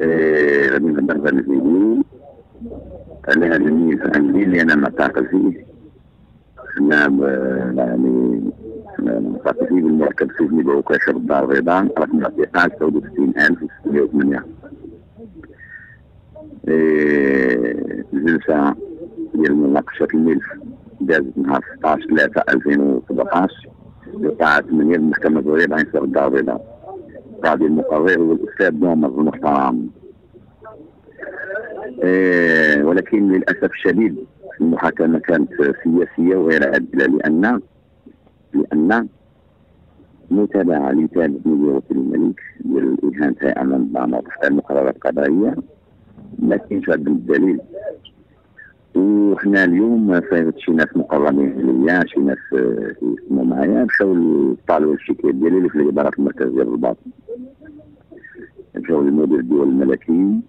على الفيديو على هذا الميل عندي اللي أنا معتقل فيه أنا يعني معتقل فيه بالمركب السجني بوكاشة بالدار البيضاء رقم الاعتقال 69608 جلسة ديال مناقشة الملف دازت نهار 16 3 2017 بقاعة 8 المحكمة الدولية بعين سر الدار البيضاء قاضي المقرر هو الأستاذ دومر المحترم إيه ولكن للأسف الشديد المحاكمة كانت سياسية وغير عادلة لأن لأن متابعة لثالث مليون وكيل الملك أمام الضمان المقررات القضائية ما كاينش هذا الدليل وحنا اليوم فايت شي ناس مقربين ليا شي ناس يسموا معايا مشاو طالوا الشكايات ديالي اللي في الاداره المركزية ديال الرباط مشاو للمدير الدول الملكي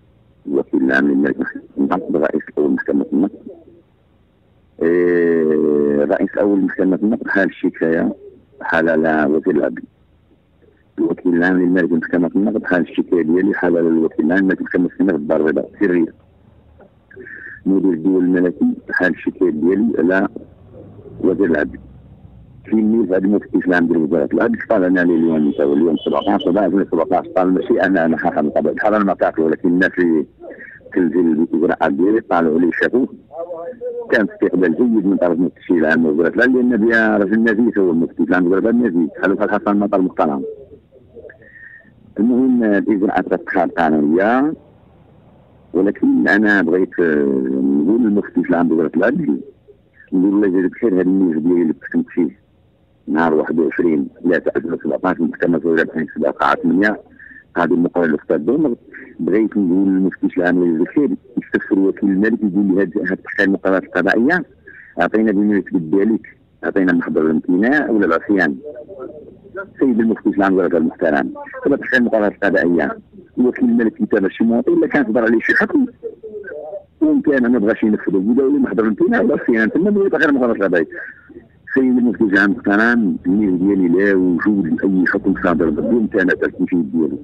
الوكيل العام للملك محمد رئيس أول محكمة النقد. إيه رئيس أول محكمة النقد حال الشكاية حال على وكيل العدل الوكيل العام للملك محكمة النقد حال الشكاية ديالي حال على الوكيل العام للملك محكمة النقد الدار البيضاء سريه مدير الدول الملكي حال الشكاية ديالي؟ على وزير العدل. في ميل هذا المفتش العام ديال وزارة العدل. قال أنا لي اليوم اليوم 17 17 قال ماشي أنا أنا حاكم قضاء بحال أنا ما تعرف ولكن الناس اللي تنزل الاجراءات ديالي طالعوا لي شافوه كان استقبال جيد من طرف المفتش العام وزارة العدل لأن بها رجل نزيه هو المفتش العام وزارة العدل نزيه خلوه الحسن المطر المحترم. المهم الاجراءات تتخذ قانونيه ولكن أنا بغيت نقول للمفتي العام وزاره العدل نقول الله يجزيك بخير هذا الميز ديالي اللي كنت فيه نهار 21 3 2017 محكمة وزارة الحين في قاعة 8 هذه المقرر الاستاذ دومر بغيت نقول للمفتي العام يجزيك بخير يستفسر وكيل الملك يقول لي هذه التحقيق المقررات القضائية. أعطينا بالنسبة ذلك أعطينا محضر الامتناع ولا العصيان. سيد المفتي العام وزارة المحترم. هذا تحقيق المقررات القضائية. الوكيل الملكي تابع شي مواطن إلا كان صدر عليه شي حكم ممكن أنا ما بغاش ينفذ الدولي محضر الامتناع ولا صيانه تما بغيت غير مغادره القضايا سيد المفتي العام محترم التلميذ ديالي لا وجود لأي حكم صادر بدون كان التنفيذ ديالو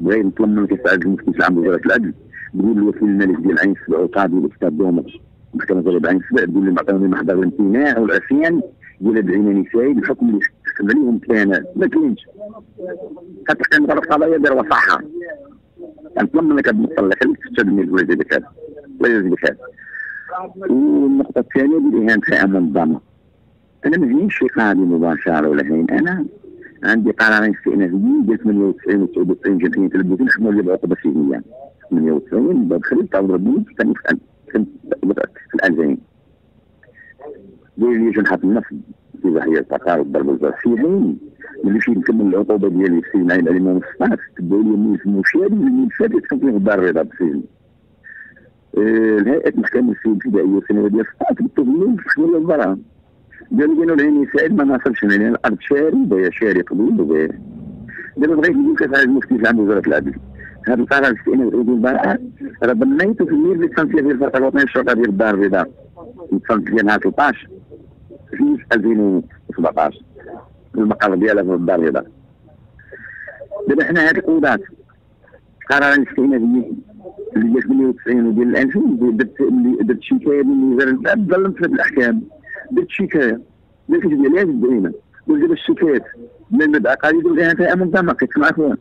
بغيت نطلب منك سعاده المفتي العام وزارة العدل. تقول الوكيل الملك ديال عين سبع وقاضي الأستاذ دومر محكمه ديال عين سبع تقول لي معطيوني محضر الامتناع والعصيان ديال بعيناني سايد الحكم اللي تكتب عليهم كان ما كاينش. كان غلط قضايا دار صحة نتمنى إنك تطلع خليك تستدمي الله يجزيك هذا الله يجزيك هذا والنقطة الثانية بالإهانة في أمام الضمان أنا ما جينيش في قاضي مباشرة ولا حين أنا عندي قرارين استئنافيين ديال 98 و 99 جمعية تلبسين حمول لي بعقوبة سجنية 98 بعد خليت تعود ربي كان في الألفين. داير لي جنحة النفس. في ضحية التقارب ضرب الزرفيين اللي فيه نكمل العقوبة ديالي في السجن عين الإمام الصفات تبعوا لي ميل مشابه للميل فاتت كنت في الدار البيضاء بالسجن الهيئة محكمة السجن الابتدائية والثانوية ديال الصفات بالتضمين في شمول الظلام. قالوا لي العيني سعيد ما ناصرش لأن الأرض شاري وبيا شاري قبيل دابا بغيت نقول هذا المفتي في عام وزارة العدل. هذا القرار الاستئناف العيد البراءة راه بنيته في الميل اللي تصنت فيه الفرقة الوطنية الشرطة ديال الدار البيضاء. تصنت نهار 13 في 2017 المقر ديالها في الدار البيضاء دابا حنا هاد القودات قرار الاستئنافيين اللي جات 98 وديال 2000 درت درت شكاية من وزارة العدل ظلمت في الأحكام. درت شكاية. قلت لك ديالي الدعيمه قلت دابا الشكايات. من المدعى قال يقول لي انت منظمة كتسمع فيها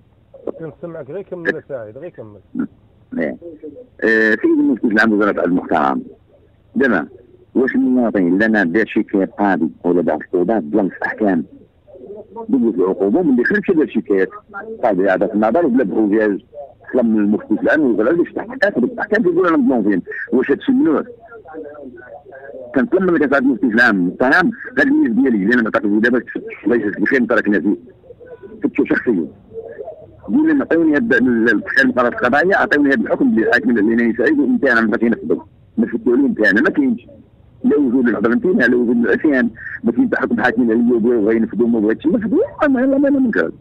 كنسمعك غير كمل سعيد غير كمل إيه سيد المفتي العام وزارة المحترم. دابا واش المواطن لنا دار شكايه قاضي ولا بعض ظلم في أحكام. بدات العقوبه من اللي خرج دار شكايات قاضي اعاده النظر وبلا بروجاج طلب من المفتي الان وقال له تحقيقات الاحكام تقول أنا مظلوم واش هادشي ممنوع كنطلب منك سعاده المفتي العام المحترم هاد الميز ديالي اللي أنا معتقد دابا الله يجزيك بخير تركنا فيه. فتشو شخصيا قول لي عطيوني هاد المقررات القضائيه عطيوني هاد الحكم اللي الحاكم اللي سعيد وانت أنا ما بغيتش نفذه ما لي انت أنا ما كاينش. لا وجود لا وجود العصيان ما كاين حكم حاكم عليا بغا ينفذوا ما بغيتش نفذوا اما لا ما منكر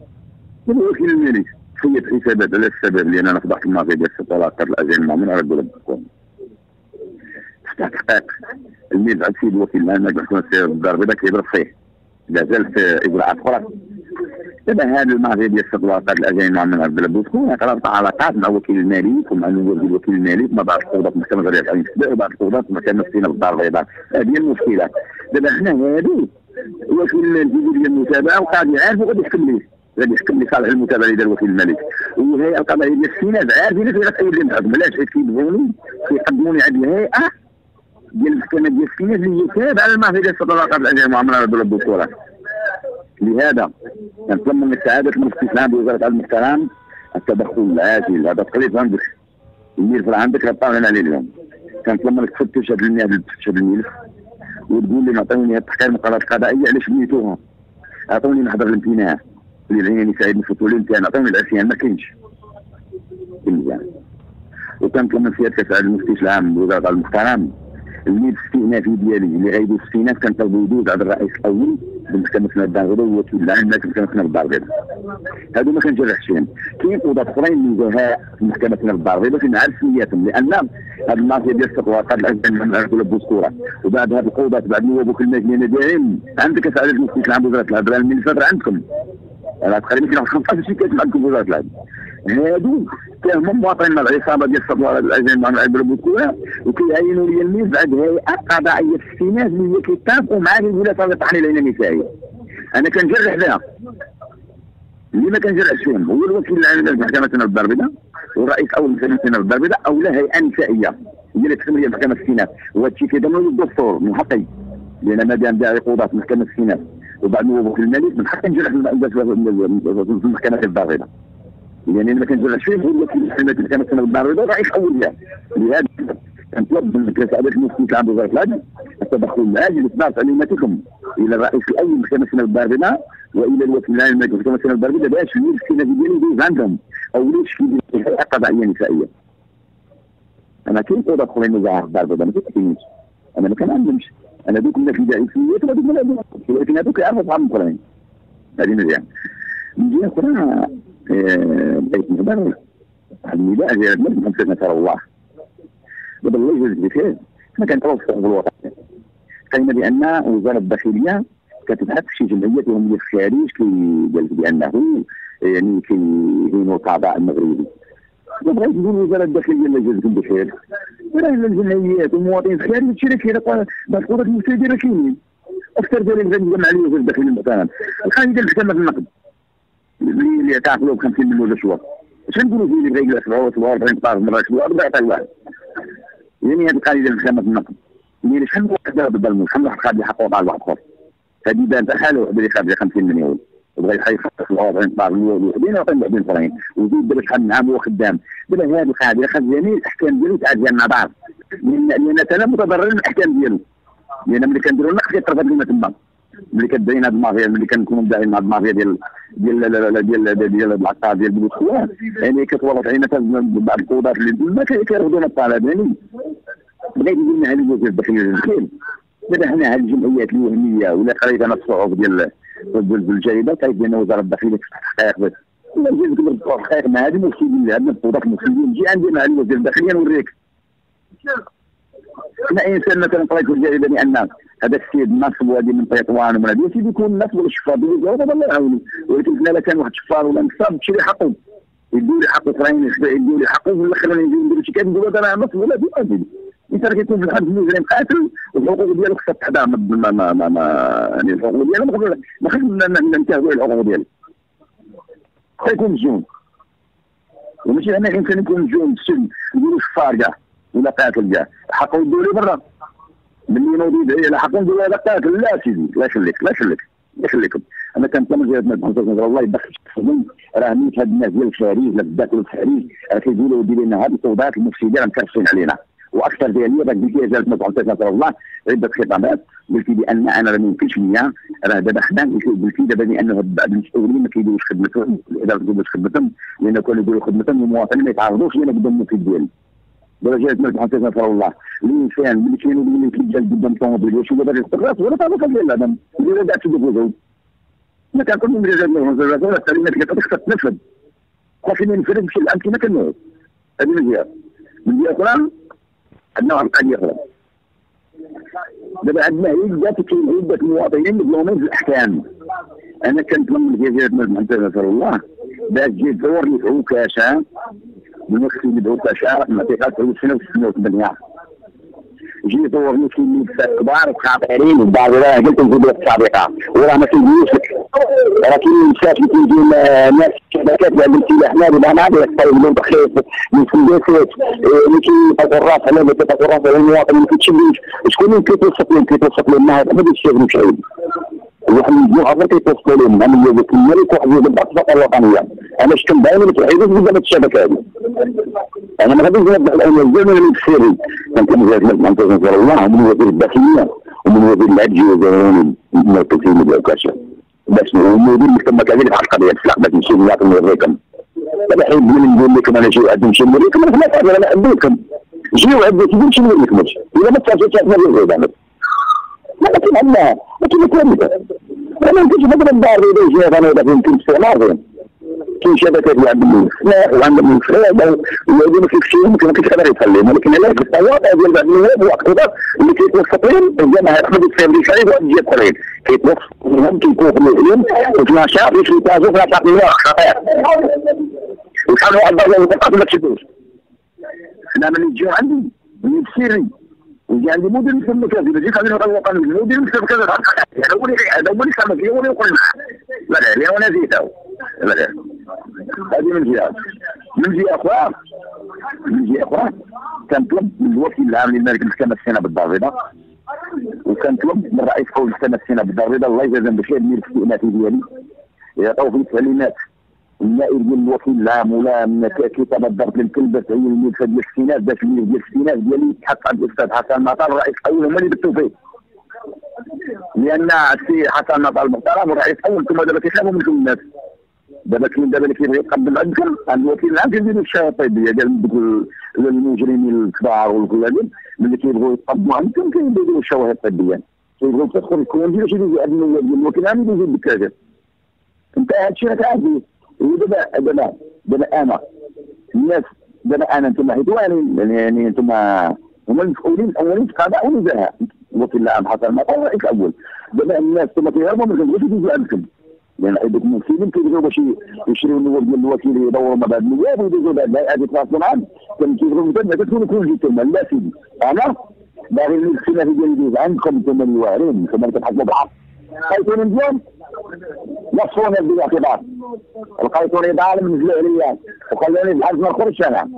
هو وكيل الملك خيط حسابات على السبب لأن أنا فضحت الماضي ديال السطولات الاجانب المؤمن على الدولة الحكومة فتح تحقيق الميل عند سيد الوكيل الان مجلس الدار البيضاء كيضرب فيه. لا زالت اجراءات أخرى دابا هذا الماضي ديال استطلاقات الاجانب مع من عبد الله تكون رابطه علاقات مع وكيل الملك ومع النواب ديال وكيل الملك مع بعض القضاة محكمة الرياض الانتباه وبعض القضاة محكمة سينا بالدار البيضاء. هذه هي المشكلة دابا حنا هذه وكيل الملك ديال المتابعة وقاعد عارف وغادي يحكم ليه. غادي يحكم لصالح المتابعة اللي دار وكيل الملك والهيئة القضائية ديال السينات عارفين فين غتأيد لهم الحكم. علاش حيت كيبغوني كيقدموني عند الهيئة ديال المحكمة ديال السينات اللي هي تابعة للماضي ديال استطلاقات الاجانب مع الله بوكوره لهذا نتمنى من سعادة المفتي العام بوزارة المحترم التدخل العاجل. هذا تقريبا عندك. الملف راه عندك طالعين عليه اليوم؟ كنتمنى انك تفتش هذا الملف هذا الملف وتقول لي عطوني التحقيق المقررات القضائيه علاش بنيتوها؟ عطوني نحضر الامتنان اللي العيني سعيد نفوتوا الامتنان عطوني العصيان. ما كاينش. وكنتمنى سيادة سعادة المفتي العام بوزارة المحترم الميل الاستئنافي ديالي اللي غيدوز الاستئناف كنطلبوا يدوز على الرئيس الأول. وكيل العام مالك محكمه الدار البيضاء هادو ما كنجرحش فيهم كاين قضاة اخرين اللي في الدار البيضاء باش نعرف سمياتهم لأن هاد المافيا ديال التطويقات العزم من نقول بوسكورة. وبعد هاد القضاة بعد نواب وكيل المدينة ديالهم عندك سعاده المفتي العام وزارة العدل الملفات عندكم. راه تقريبا كاين 15 شركات عندكم وزارة العدل هادو. كانوا مواطنين العصابة ديال الصدوار الاجانب مع العبر وكيعينوا لي الميز بعد هيئه قضائيه في السينات اللي هي كيتفقوا مع الولايات على التحليل النسائي أنا كنجرح بها. اللي ما كنجرحش فيهم هو الوكيل العام لمحكمه الدار البيضاء والرئيس أول محكمه الدار البيضاء أو لا هيئه نسائيه هي اللي تخدم لي محكمة السينات وهذا الشيء كيضمن الدستور من حقي. لأن ما دام داعي قضاة محكمة السينات وبعد وكيل الملك من حقي نجرح في المحكمة الدار يعني ما كنزرعش فيه هو كلمه اللي كانت الدار البيضاء رئيس أول لها لهذا كنطلب من سعاده المفتي العام وزاره العدل التدخل العاجل اصدار تعليماتكم إلى الرئيس الأول محكمه الدار البيضاء وإلى الوكيل العام محكمه الدار البيضاء باش المشكلة ديالي يدوز عندهم أو ليش في قضائيه نسائية. أنا كاين قضاة اخرين وزاره الدار البيضاء ما كاينش أنا ما كنعلمش أنا دوك الناس اللي وهذوك ما ولكن هذوك يعرفوا اصحاب الاخرين هذه مزيان. من جهه أخرى بيت مهدر النداء ديال الملك محمد نصر الله. دابا الله يجوز بخير حنا كنتعرفوا في الوطنيه قلنا بان وزاره الداخلية كتبحث في شي جمعيات وهميه في الخارج قالت بأنه يعني كاين القضاء المغربي. بغيت نقول وزارة الداخلية الله يجازيكم بخير راه الجمعيات والمواطنين في الخارج هادشي راه كاين باش قدرات المستفيدين راه كاينين أكثر دليل غادي نجمع عليه وزارة الداخلية المحترم القاعده الحكامه في النقد اللي تعقلوا ب 50 مليون شهور اش نقولوا فيه اللي بغى يجلس 47 طار مرات شهور ربع يعطي الواحد يعني هذه القاعده اللي خدمت النقد يعني شحال من واحد ضرب بالمول شحال من واحد خاد يحققوا مع واحد اخر هذه بان حاله واحد اللي خاد 50 مليون بغى يخلص 47 طار الأول وحدين ويعطي بعدين اخرين ويزيد دابا شحال من عام هو خدام دابا هذه القاعده خد جميع الاحكام ديالو تعدي مع بعض. لأن لأن أنا متضرر من الاحكام ديالو. لأن ملي كنديروا النقد كيطرف لنا تما. ملي كدعين هذه المافيا ملي كنكونوا مدعين مع المافيا ديال ديال ديال ديال العقار ديال بلوك يعني كتورط عينات بعض القضاة اللي ما كيرفضون الطلب يعني بغيت نقول لنا هذه وزير الداخليه الخير. دابا حنا هذه الجمعيات الوهمية ولا قريت أنا الصعوب ديال الجريدة كاين ديالنا وزارة الداخلية بس ولا نجي نصور حقائق مع هذه المفسدين عندنا القضاة المفسدين نجي عندي مع الوزير الداخليه نوريك. أنا إنسان مثلا قريت في الجريدة بان هذا السيد نصب وهذه من طيطوان ومن هذه سيدي يكون الناس ولا الشفار هذا الله يعاوني ولكن حنا كان واحد الشفار ولا نصاب شي حقه. يدوا لي حقه اخرين يدوا لي حقه ولا خلوني نجي ندير شي نقول أنا نصب ولا دي الانسان كيكون في الحرب مجرم قاتل والحقوق ديالو خصها تحضر ما ما ما ما يعني الحقوق ديالو ما خصنا ننتهزوا الحقوق ديالو خصها يكون مسجون وماشي أنا الانسان يكون مسجون في السجن شفار كاع ولا قاتل كاع. حقه يدوا لي برا. ملي نوضي إلى حق ندير هذا قاتل لا سيدي لا يخليك لا يخليك لا يخليكم أنا كنتمنى جهة نظر. الله يدخل السجن راه ميت هاد الناس ديال الخارج لا بدات الخارج راه كيقولوا دير لنا هاد القضاة المفسدين راه مكرسين علينا. وأكثر ديالي باش قلت جهه مدعوة نظر. الله عدة خطابات. قلت بأن أنا راه ما يمكنش ليا راه دابا حنا قلت دابا بأن بعض المسؤولين ما كيديروش خدمتهم. الإدارة ما كيديروش خدمتهم. لأن كانوا يديروا خدمتهم المواطنين ما يتعرضوش لنا قدام المفيد ديالي درجات ملك حسن نصر الله الانسان ملي كاينوا ملي كيجي قدام الطوموبيل واش هو باغي يخطر راسه ولا طابق ديال العدم اللي تدوك وزوج ما كان كل من رجال ملك ولا التعليمات اللي كتخصها تنفذ لكن ما ينفذ بشي الامكنه كنوعد هذه من جهه من جهه أخرى عندنا واحد القضية أخرى دابا عندنا عده كاين عده مواطنين مظلومين في الاحكام أنا كنتمنى جزيره المهندس نصر الله باش تجي تدور لي في عكاشه المفتي اللي بعكاشه ما تيقاش في سنه و 86 جي دورني في المدة كبار وخاطرين وبعض راه قلت لهم في السابقة وراه ما كيجيوش راه كاين نساء اللي كيجيو ناس شبكات اللي قلت إحنا راه ما عندنا يطيبوا تخيط من سندسات اللي كيفاقوا الراس على اللي كيفاقوا الراس على المواطن ما كيتشلوش شكون اللي كيتوصف لهم؟ كيتوصف لهم ما هذا ما يشتغلوا شيء. واحد المجموعه غير كيتوصلوا لهم. اللي قلت الملك واحد الوطنية. أنا شكون باين ما بزاف الشبكه هذه. أنا ما غاديش نوضح الامر زي ما السيري كنت مجاهد من نصر الله ومن وزير الداخليه ومن وزير العدل وزير المركزين بالعكاشه باش المدير مكتب مكاني في القضية تسلق باش نمشي نعطي نوريكم هذا حين من نقول لكم أنا جيو عاد نمشي نوريكم أنا خلاص أنا عندكم جيو عاد نمشي نوريكم اذا ما تفاجئتش ما غير ما كاين عندنا ما كاين أنا ما كنتش نضرب جاي أنا دابا كنت استعمار شبكات اللي عندهم الاسماء وعندهم الفراد ويقولوا في شيء ممكن ما قادر يتكلم ولكن علاش التواضع ديال بعض النواب وقت اللي كيتوسط لهم الجماعه أحمد السامري شعيب وادي القرين كيتوسط لهم كيكون في المسلم وفي نشاط يتواجدوا في نشاط النواب خطير وكانوا عبروا الثقافه ما تشدوش. حنا من يجيو عندي من السيري ويجي عندي مدير مسمى كذا يجي خلينا نطلق المدير مسمى كذا هذا هو اللي هذا هو اللي سمى هو اللي يقول لا لا لا أنا زيته لا لا. هذه من جهة. من جهة أخرى من جهة أخرى كنطلب من الوكيل العام للملك المحكمه السنة بالدار وكنطلب من رئيس قول المحكمه السنة بالدار الله يجازيهم بخير من الاستئنافي ديالي يعطوا في تعليمات النائب ديال الوكيل العام ولا كتابه ضرب للكلبه هي الملفه ديال الاستئناف باش الملف ديال الاستئناف ديالي يتحط عند الاستاذ حسن مطار رئيس أول هما اللي بالتوفيق. لأن السي حسن مطار المحترم ورئيس أول ثم دابا كيخافوا منكم الناس. دابا كاين دابا اللي كيبغي يقدم عندكم عند الوكيل العام كيديروا الشهاده الطبيه ديال دوك المجرمين الكبار والكلادين ملي كيبغوا يقدموا عندكم كيديروا الشواهد الطبية. كيبغوا تدخل باش يدوزوا عند الوكيل العام يدوزوا بالكاجر أنت هادشي راك عادي ودابا دابا دابا أنا. الناس دابا أنا أنتم عدواني يعني أنتم هما المسؤولين الأولين في القضاء والنزاهه الوكيل العام حسن ما الرئيس الأول. دابا الناس ثم كيهربوا من الوجه يجوا عندكم لأن عندك المسلمين كيبغيو باش يشريو النواب ديال الوكيل يدوروا بعض النواب ويدوزوا بعد الهيئات يتواصلوا معاهم كيبغيو مثلا كتكون كل جيت تما لا سيدي. أنا باغي الاختلاف ديال يدوز عندكم أنتم الواعرين أنتم اللي كتحطوا بعض لقيتوني مزيان نصفوني بالاعتبار لقيتوني ظالم نزلوا عليا وخلوني بحال ما نخرجش أنا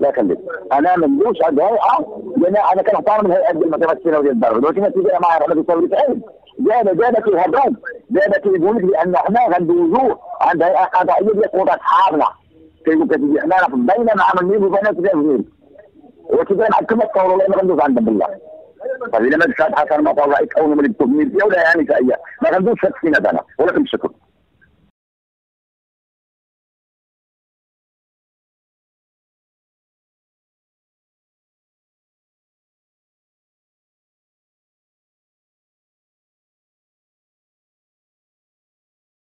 لا يخليك. أنا ما ندوش عند هيئه لأن أنا كنحترم الهيئه ديال المنطقة السيناويه ديال الدار. ولكن تيجي مع رحمه الله تعالى جاب جاب كيهرب جاب كيقول لك بان حنا غندوزو عند هيئه قضائيه ديال قضاة صحابنا كيقول لك سيدي حنا بيننا مع منين وبيننا في منين وكذا نحكم الثوره ولا غندوز عند بالله. طيب إذا ما حسن ما طلع يكونوا من التمويل ولا يعني في ما غندوز في أنا. ولكن بشكر.